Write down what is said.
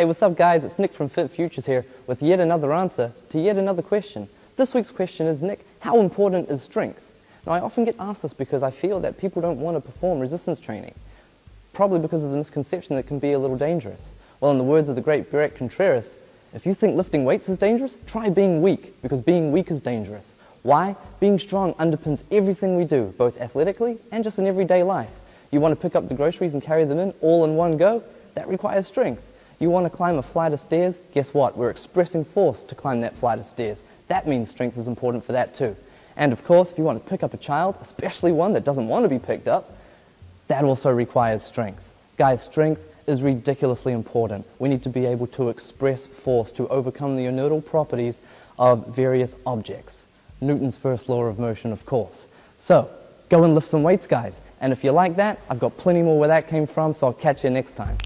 Hey, what's up guys? It's Nick from Fit Futures here with yet another answer to yet another question. This week's question is, Nick, how important is strength? Now I often get asked this because I feel that people don't want to perform resistance training, probably because of the misconception that it can be a little dangerous. Well, in the words of the great Bret Contreras, if you think lifting weights is dangerous, try being weak, because being weak is dangerous. Why? Being strong underpins everything we do, both athletically and just in everyday life. You want to pick up the groceries and carry them in all in one go? That requires strength. You want to climb a flight of stairs? Guess what? We're expressing force to climb that flight of stairs. That means strength is important for that too. And of course, if you want to pick up a child, especially one that doesn't want to be picked up, that also requires strength. Guys, strength is ridiculously important. We need to be able to express force to overcome the inertial properties of various objects. Newton's first law of motion, of course. So, go and lift some weights, guys. And if you like that, I've got plenty more where that came from, so I'll catch you next time.